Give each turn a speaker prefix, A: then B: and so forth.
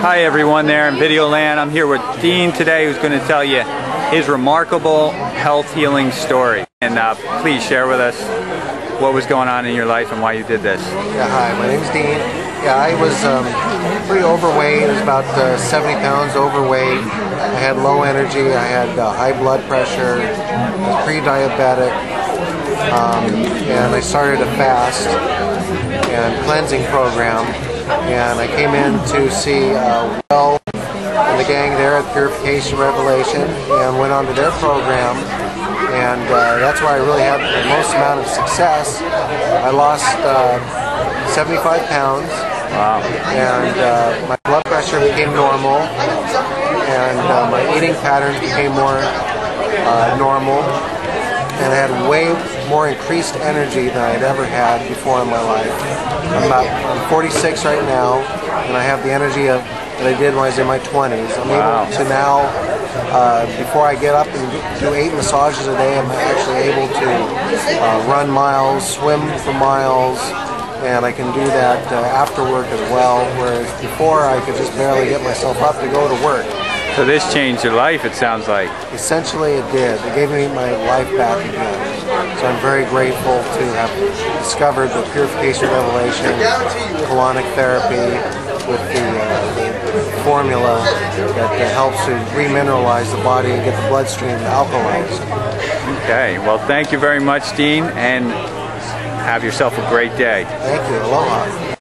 A: Hi everyone there in Video Land. I'm here with Dean today who's going to tell you his remarkable health healing story. And uh, please share with us what was going on in your life and why you did this.
B: Yeah, hi, my name's Dean. Yeah, I was um, pretty overweight. I was about uh, 70 pounds overweight. I had low energy. I had uh, high blood pressure. I was pre-diabetic. Um, and I started a fast and cleansing program. And I came in to see uh, Will and the gang there at Purification Revelation and went on to their program and uh, that's where I really had the most amount of success. I lost uh, 75 pounds,
A: Wow.
B: and uh, my blood pressure became normal, and uh, my eating patterns became more uh, normal, and I had way more increased energy than I had ever had before in my life. I'm about I'm 46 right now, and I have the energy of that I did when I was in my 20s. I'm
A: Wow.
B: able to now, uh, before I get up and do eight massages a day, I'm actually able to uh, run miles, swim for miles, and I can do that uh, after work as well. Whereas before, I could just barely get myself up to go to work.
A: So this changed your life it sounds like.
B: Essentially, it did. It gave me my life back again. So I'm very grateful to have discovered the purification revelation, colonic therapy, with the, uh, the formula that uh, helps to remineralize the body and get the bloodstream alkalized.
A: Okay. Well, thank you very much, Dean, and have yourself a great day.
B: Thank you. Aloha.